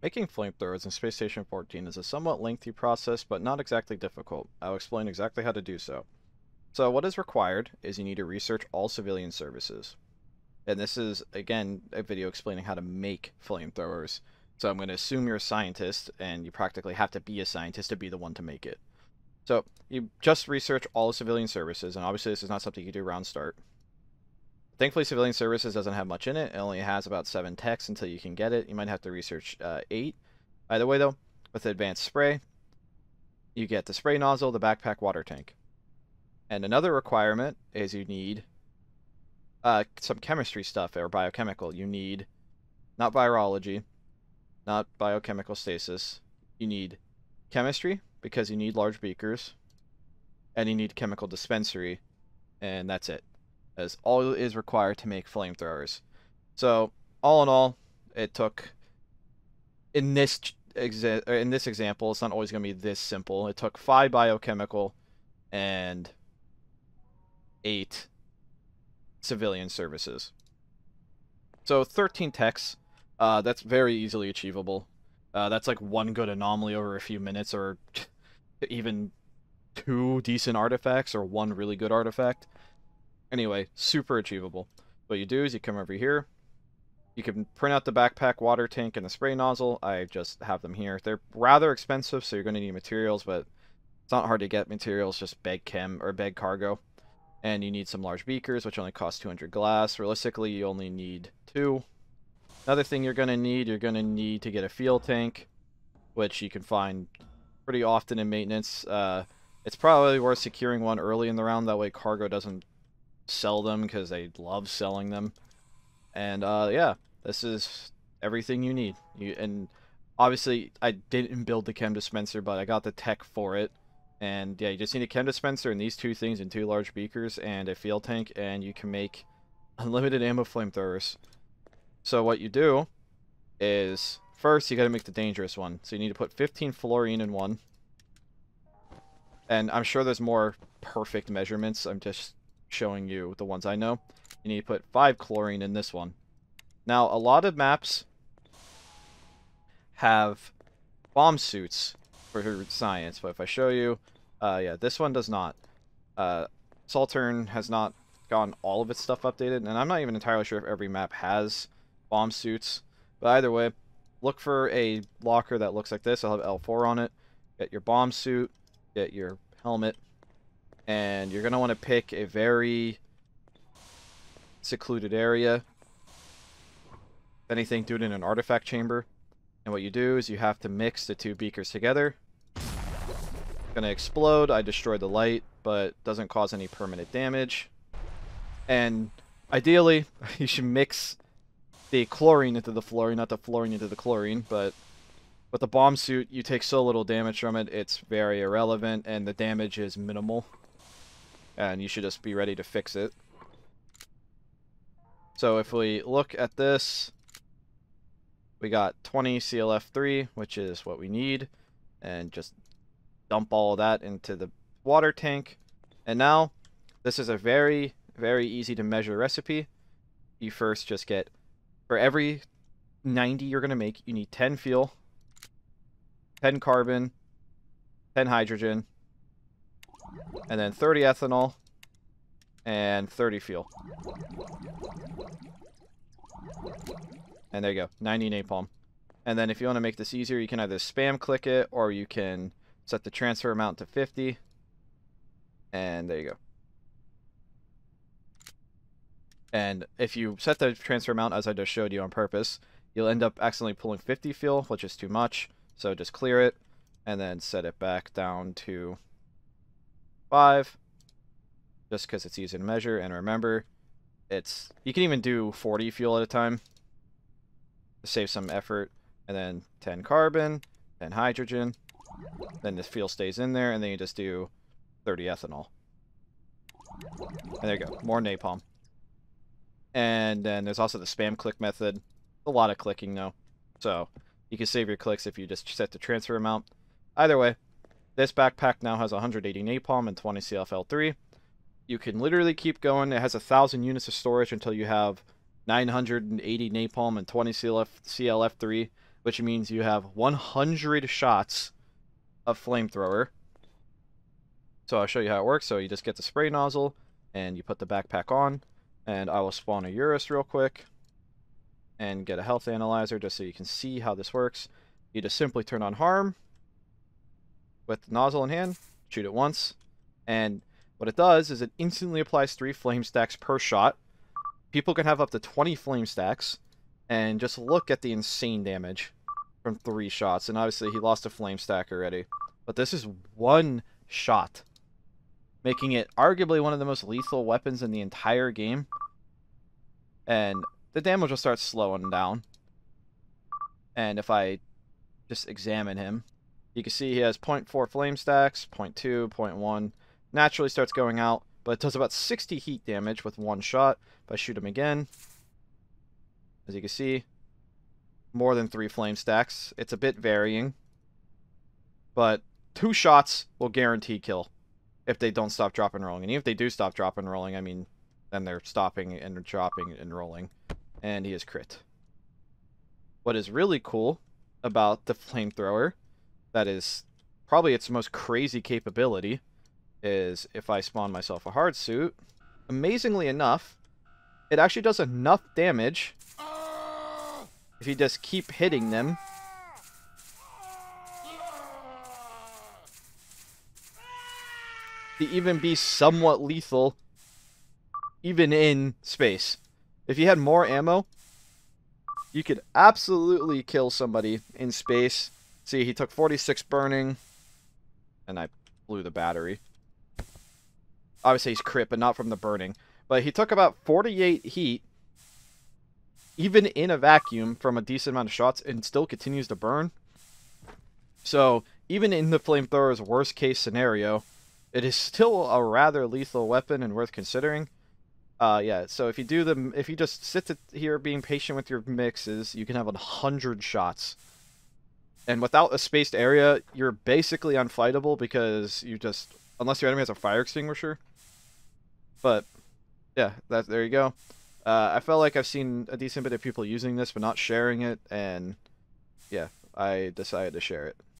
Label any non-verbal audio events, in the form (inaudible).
Making flamethrowers in Space Station 14 is a somewhat lengthy process, but not exactly difficult. I'll explain exactly how to do so. So what is required is you need to research all civilian services. And this is, again, a video explaining how to make flamethrowers. So I'm going to assume you're a scientist, and you practically have to be a scientist to be the one to make it. So you just research all civilian services, and obviously this is not something you do around start. Thankfully, Civilian Services doesn't have much in it. It only has about seven techs until you can get it. You might have to research uh, eight. Either way, though, with Advanced Spray, you get the spray nozzle, the backpack water tank. And another requirement is you need uh, some chemistry stuff or biochemical. You need not virology, not biochemical stasis. You need chemistry because you need large beakers, and you need chemical dispensary, and that's it as all is required to make flamethrowers. So all in all, it took in this exa- in this example, it's not always going to be this simple. It took five biochemical and eight civilian services. So 13 techs, uh, that's very easily achievable. Uh, that's like one good anomaly over a few minutes, or even two decent artifacts, or one really good artifact. Anyway, super achievable. What you do is you come over here. You can print out the backpack water tank and the spray nozzle. I just have them here. They're rather expensive, so you're going to need materials, but it's not hard to get materials. Just beg chem or beg cargo. And you need some large beakers, which only cost 200 glass. Realistically, you only need two. Another thing you're going to need, you're going to need to get a fuel tank, which you can find pretty often in maintenance. Uh, it's probably worth securing one early in the round. That way cargo doesn't sell them because they love selling them. And uh, yeah, this is everything you need. You and obviously I didn't build the chem dispenser, but I got the tech for it. And yeah, you just need a chem dispenser and these two things and two large beakers and a fuel tank, and you can make unlimited ammo flamethrowers. So what you do is first you got to make the dangerous one. So you need to put 15 fluorine in one. And I'm sure there's more perfect measurements. I'm just showing you the ones I know. You need to put 5 chlorine in this one. Now, a lot of maps have bomb suits for science, but if I show you, uh, yeah, this one does not. Uh, Saltern has not gotten all of its stuff updated, and I'm not even entirely sure if every map has bomb suits, but either way, look for a locker that looks like this. I'll have L4 on it. Get your bomb suit, get your helmet, and you're going to want to pick a very secluded area. If anything, do it in an artifact chamber. And what you do is you have to mix the two beakers together. It's going to explode. I destroyed the light, but doesn't cause any permanent damage. And ideally, (laughs) you should mix the chlorine into the fluorine, not the fluorine into the chlorine, but with the bomb suit, you take so little damage from it, it's very irrelevant, and the damage is minimal and you should just be ready to fix it. So if we look at this, we got 20 CLF3, which is what we need, and just dump all of that into the water tank. And now, this is a very, very easy to measure recipe. You first just get, for every 90 you're going to make, you need 10 fuel, 10 carbon, 10 hydrogen, and then 30 ethanol, and 30 fuel. And there you go, 90 napalm. And then if you want to make this easier, you can either spam click it, or you can set the transfer amount to 50. And there you go. And if you set the transfer amount as I just showed you on purpose, you'll end up accidentally pulling 50 fuel, which is too much. So just clear it, and then set it back down to 5 just because it's easy to measure and remember. It's you can even do 40 fuel at a time to save some effort and then 10 carbon 10 hydrogen then the fuel stays in there and then you just do 30 ethanol. And there you go more napalm. And then there's also the spam click method. A lot of clicking though. So you can save your clicks if you just set the transfer amount. Either way this backpack now has 180 napalm and 20 CFL3. You can literally keep going. It has a thousand units of storage until you have 980 napalm and 20 CLF CLF3, which means you have 100 shots of flamethrower. So I'll show you how it works. So you just get the spray nozzle and you put the backpack on, and I will spawn a Eurus real quick and get a health analyzer just so you can see how this works. You just simply turn on harm with the nozzle in hand, shoot it once, and what it does is it instantly applies three flame stacks per shot. People can have up to 20 flame stacks, and just look at the insane damage from three shots. And obviously he lost a flame stack already. But this is one shot, making it arguably one of the most lethal weapons in the entire game. And the damage will start slowing down. And if I just examine him, you can see he has 0.4 flame stacks, 0.2, 0.1. Naturally starts going out, but it does about 60 heat damage with one shot. If I shoot him again, as you can see, more than three flame stacks. It's a bit varying, but two shots will guarantee kill if they don't stop dropping rolling. And even if they do stop dropping rolling, I mean, then they're stopping and dropping and rolling and he is crit. What is really cool about the flamethrower, that is probably its most crazy capability, is if I spawn myself a hard suit, amazingly enough, it actually does enough damage if you just keep hitting them to even be somewhat lethal even in space. If you had more ammo, you could absolutely kill somebody in space. See, he took 46 burning, and I blew the battery. Obviously, he's crit, but not from the burning. But he took about 48 heat, even in a vacuum, from a decent amount of shots, and still continues to burn. So, even in the flamethrower's worst case scenario, it is still a rather lethal weapon and worth considering. Uh, yeah, so if you do them, if you just sit here being patient with your mixes, you can have a hundred shots. And without a spaced area, you're basically unfightable because you just, unless your enemy has a fire extinguisher. But, yeah, that there you go. Uh, I felt like I've seen a decent bit of people using this but not sharing it, and yeah, I decided to share it.